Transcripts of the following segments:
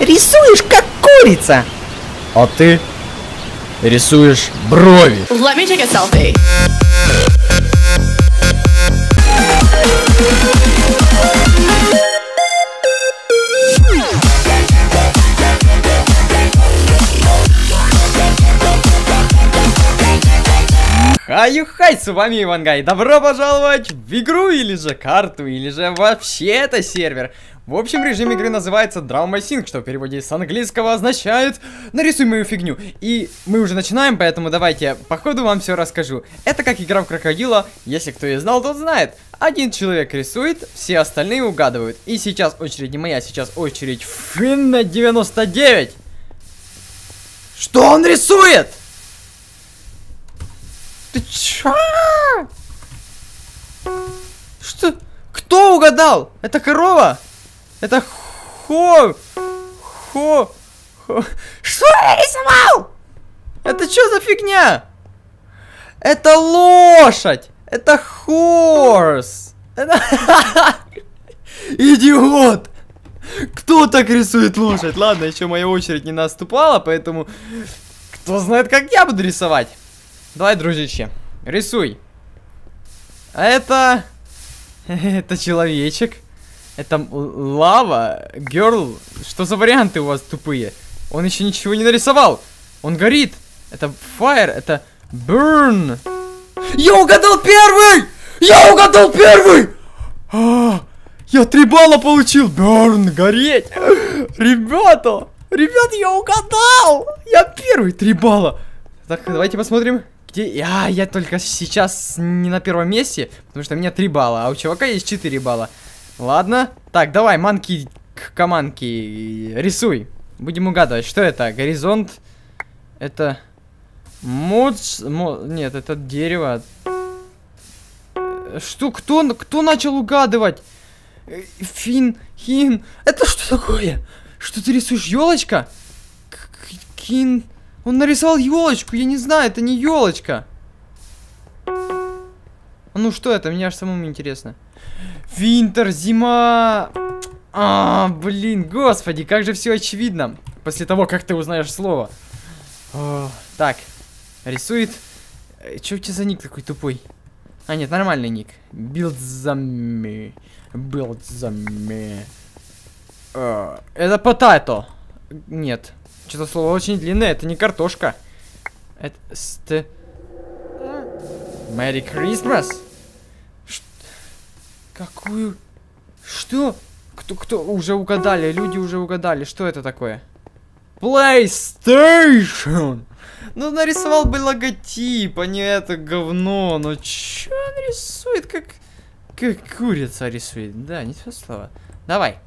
рисуешь как курица. А ты рисуешь брови. Let me take a selfie. Хай-хай, с вами Ивангай. Добро пожаловать в игру, или же карту, или же вообще это сервер. В общем, режим игры называется Drama Sync, что в переводе с английского означает «нарисуй мою фигню». И мы уже начинаем, поэтому давайте по ходу вам все расскажу. Это как игра в крокодила, если кто и знал, тот знает. Один человек рисует, все остальные угадывают. И сейчас очередь не моя, сейчас очередь Финна 99. Что он рисует? Ты чё? Что? Кто угадал? Это корова? Это хо... Хо... хо... Что я рисовал? Это что за фигня? Это лошадь! Это хорс! Это... Идиот! Кто так рисует лошадь? Ладно, еще моя очередь не наступала, поэтому... Кто знает, как я буду рисовать? Давай, дружище, рисуй. А это... Это человечек. Это лава, герл. Что за варианты у вас тупые? Он еще ничего не нарисовал. Он горит. Это fire, это burn. Я угадал первый! Я угадал первый! А, я три балла получил. Burn, гореть. Ребята, ребят, я угадал. Я первый, три балла. Так, давайте посмотрим. Где... А, я только сейчас не на первом месте, потому что у меня 3 балла, а у чувака есть 4 балла. Ладно. Так, давай, манки, команки, рисуй. Будем угадывать, что это? Горизонт. Это... Модс... Мо... Нет, это дерево. Что? Кто, кто начал угадывать? Фин, хин. Это что такое? Что ты рисуешь? Елочка? Кин... Он нарисовал елочку, я не знаю, это не елочка. Ну что это? Мне аж самому интересно. Винтер, зима. А, блин, господи, как же все очевидно. После того, как ты узнаешь слово. О, так, рисует. Э, Че у тебя за ник такой тупой? А, нет, нормальный ник. Билдзами. Билдзами. Uh, это потато. Нет. Что-то слово очень длинное, это не картошка. Это... Ст... Merry Christmas? Какую... Что? Кто, кто? Уже угадали, люди уже угадали. Что это такое? PlayStation! Ну, нарисовал бы логотип, а не это говно. Ну, чё он рисует? Как... Как курица рисует. Да, не все слова. Давай.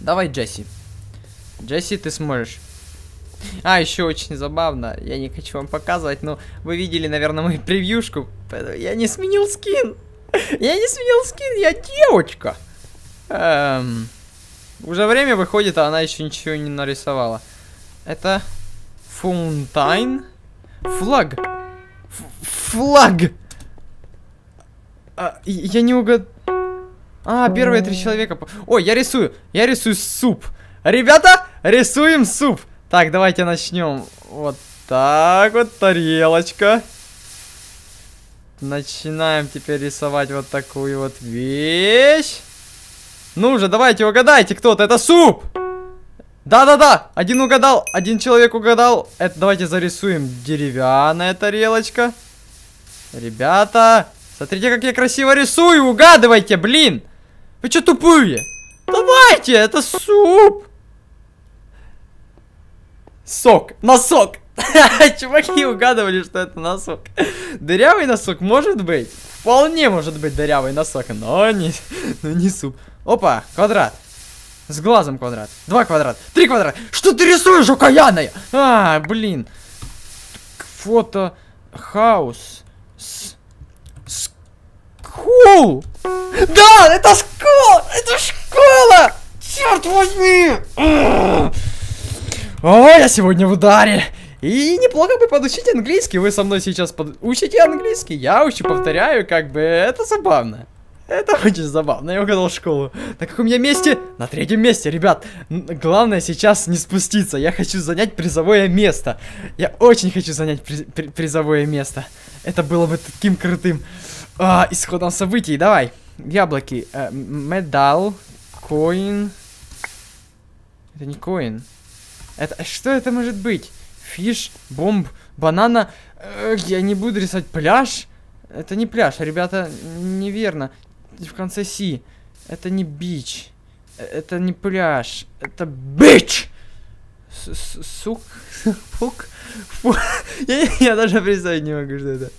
Давай, Джесси. Джесси, ты сможешь. А, еще очень забавно, я не хочу вам показывать, но вы видели, наверное, мою превьюшку. Я не сменил скин. Я не сменил скин, я девочка. Эм, уже время выходит, а она еще ничего не нарисовала. Это фунтайн? Флаг. флаг. А, я не угад... А, первые три человека... Ой, я рисую. Я рисую суп. Ребята, рисуем суп. Так, давайте начнем. Вот так вот, тарелочка. Начинаем теперь рисовать вот такую вот вещь. Ну же, давайте угадайте кто-то. Это суп! Да-да-да, один угадал, один человек угадал. Это давайте зарисуем деревянная тарелочка. Ребята, смотрите, как я красиво рисую, угадывайте, блин. Вы что тупые? Давайте, это суп. Сок. Носок. Чуваки угадывали, что это носок. Дырявый носок может быть? Вполне может быть дырявый носок, но не, но не суп. Опа, квадрат. С глазом квадрат. Два квадрата. Три квадрата. Что ты рисуешь, окаянная? А, блин. Фото. House. С... School. Да, это школа. Это школа. Черт возьми. О, я сегодня в ударе. И неплохо бы подучить английский. Вы со мной сейчас под... учите английский. Я учу, повторяю, как бы это забавно. Это очень забавно, я угадал школу. На каком я месте? На третьем месте, ребят. Главное сейчас не спуститься. Я хочу занять призовое место. Я очень хочу занять при при призовое место. Это было бы таким крутым а, исходом событий. Давай. Яблоки. Э, медал. Коин. Это не коин. Это что это может быть? Фиш, бомб, банана. Э, я не буду рисовать пляж. Это не пляж, ребята, неверно. В конце Си. Это не бич. Э, это не пляж. Это бич! Сук? Фук? Я, я даже представить не могу, что это.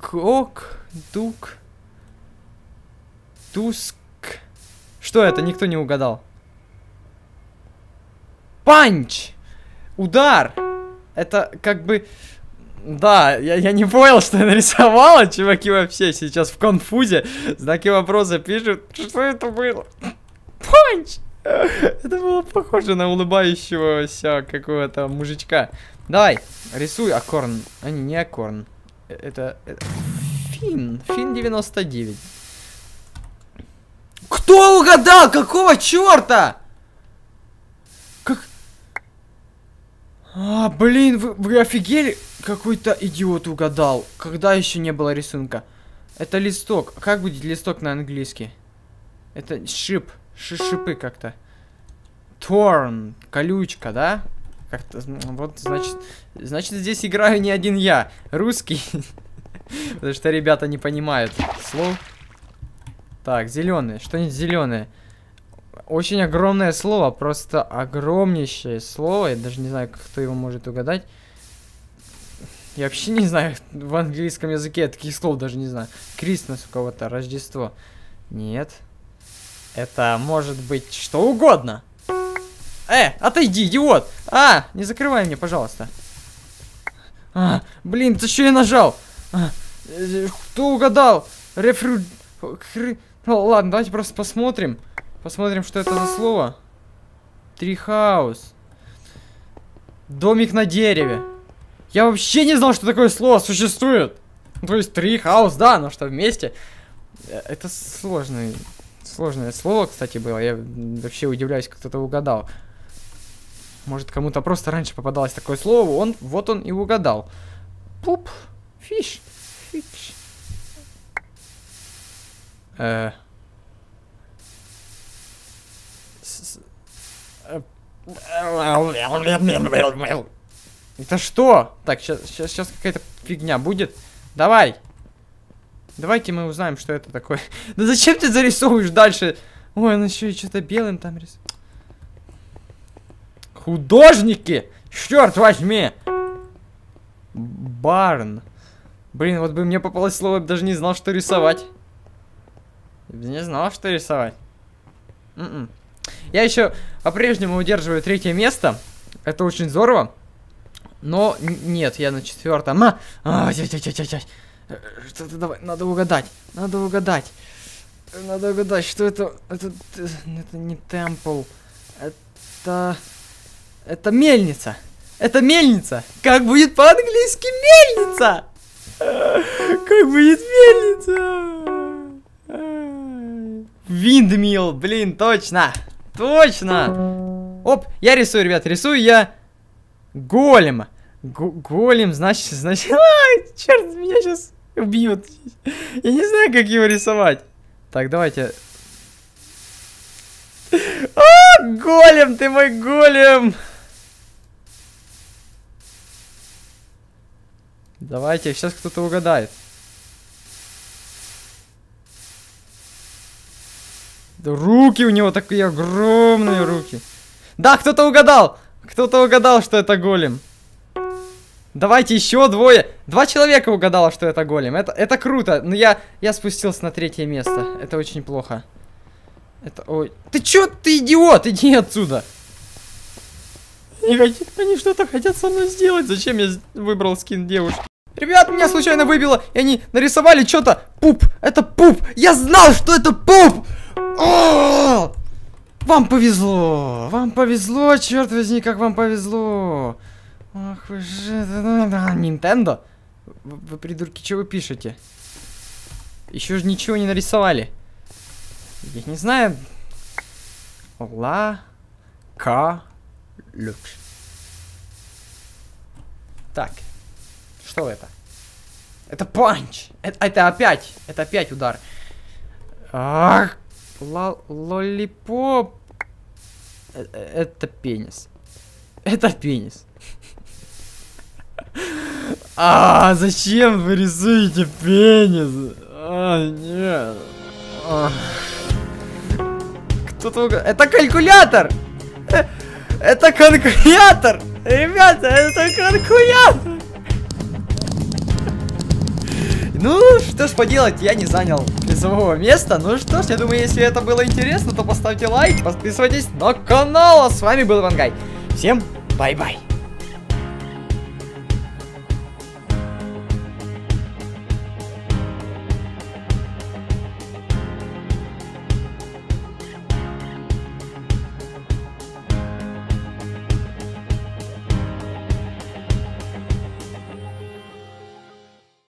Кок? Дук? Туск? Что это? Никто не угадал. Панч! Удар! Это как бы... Да, я, я не понял, что я нарисовала. Чуваки вообще сейчас в конфузе. Знаки вопроса пишут. Что это было? Панч! Это было похоже на улыбающегося какого-то мужичка. Давай, рисуй Акорн. А не, не Акорн. Это, это... Фин. Фин 99. Кто угадал? Какого черта? А, блин, вы, вы офигели? Какой-то идиот угадал. Когда еще не было рисунка? Это листок. Как будет листок на английский? Это шип. Ш шипы как-то. Торн. Колючка, да? Как-то, вот, значит, значит, здесь играю не один я. Русский. Потому что ребята не понимают слов. Так, зеленый. Что-нибудь зеленое. Очень огромное слово. Просто огромнейшее слово. Я даже не знаю, кто его может угадать. Я вообще не знаю в английском языке я таких слов даже не знаю. Крисмас у кого-то, Рождество. Нет. Это может быть что угодно. Э, отойди, идиот! А, не закрывай мне, пожалуйста. А, блин, ты что я нажал? А, э, кто угадал? Рефру... Хры... Ну, ладно, давайте просто посмотрим. Посмотрим, что это за слово. Трихаус. Домик на дереве. Я вообще не знал, что такое слово существует. Ну, то есть treehouse, да, но что вместе. Э, это сложный, сложное слово, кстати, было. Я вообще удивляюсь, как кто-то угадал. Может, кому-то просто раньше попадалось такое слово, он, вот он и угадал. Poop, fish, fish. Э. э это что? Так, сейчас, сейчас, какая-то фигня будет. Давай. Давайте мы узнаем, что это такое. Да зачем ты зарисовываешь дальше? Ой, он еще и что-то белым там рисует. Художники! Черт возьми! Барн. Блин, вот бы мне попалось слово, даже не знал, что рисовать. Не знал, что рисовать. М м-м. -м. Я еще по-прежнему удерживаю третье место. Это очень здорово. Но нет, я на четвертом. А, а, что-то давай, надо угадать, надо угадать, надо угадать, что это, это, это не темпл, это, это мельница, это мельница. Как будет по-английски мельница? Как будет мельница? Виндмил, блин, точно, точно. Оп, я рисую, ребят, рисую я голема. Г голем, значит, значит... Ай, черт, меня сейчас убьют. Я не знаю, как его рисовать. Так, давайте. А, голем, ты мой голем. Давайте, сейчас кто-то угадает. Руки у него такие огромные руки. Да, кто-то угадал. Кто-то угадал, что это голем. Давайте еще двое. Два человека угадало, что это голем. Это, это круто. Но я, я спустился на третье место. Это очень плохо. Это, ой. Ты чё, ты идиот? Иди отсюда. Они, они что-то хотят со мной сделать. Зачем я выбрал скин девушки? Ребят, меня случайно выбило, и они нарисовали что-то. Пуп, это пуп. Я знал, что это пуп. О! Вам повезло. Вам повезло, черт возьми, как вам повезло. Ах вы же... Нинтендо? Вы, вы придурки, что вы пишете? Еще же ничего не нарисовали. Я не знаю. Ла. Ка. Люкс. Так. Что это? Это панч! Это, это опять! Это опять удар. Ах! Ла лолипоп. Э, э, Это пенис. Это пенис. А, зачем вы рисуете пенис? А, нет. Кто-то... Это калькулятор! Э, Это калькулятор! Ребята, это калькулятор! Ну, что ж поделать, я не занял призового места. Ну что ж, я думаю, если это было интересно, то поставьте лайк, подписывайтесь на канал. А с вами был Ивангай. Всем bye-bye.